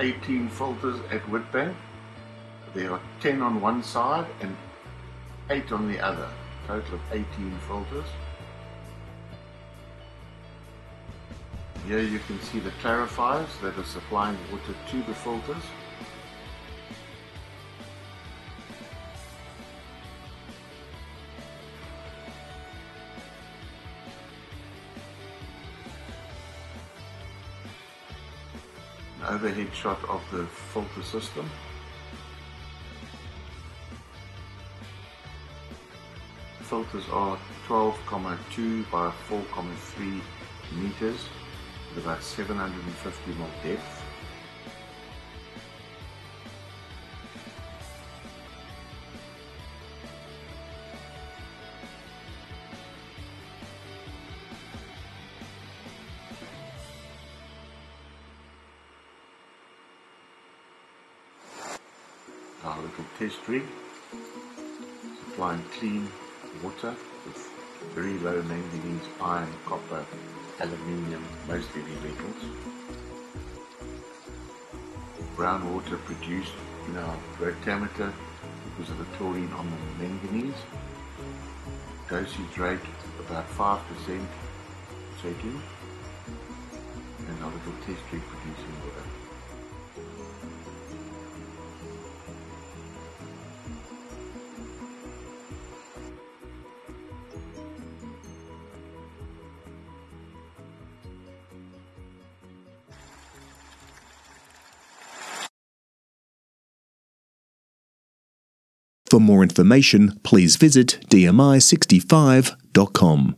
18 filters at Witbank. There are 10 on one side and 8 on the other, total of 18 filters. Here you can see the clarifiers that are supplying water to the filters. Overhead shot of the filter system. Filters are 12,2 by 4,3 meters with about 750 mil depth. Our little test rig supplying clean water with very low manganese, iron, copper, aluminium, most heavy metals. Brown water produced in our rotameter because of the chlorine on the manganese. Dosage rate about 5% setting and our little test rig producing water. For more information, please visit dmi65.com.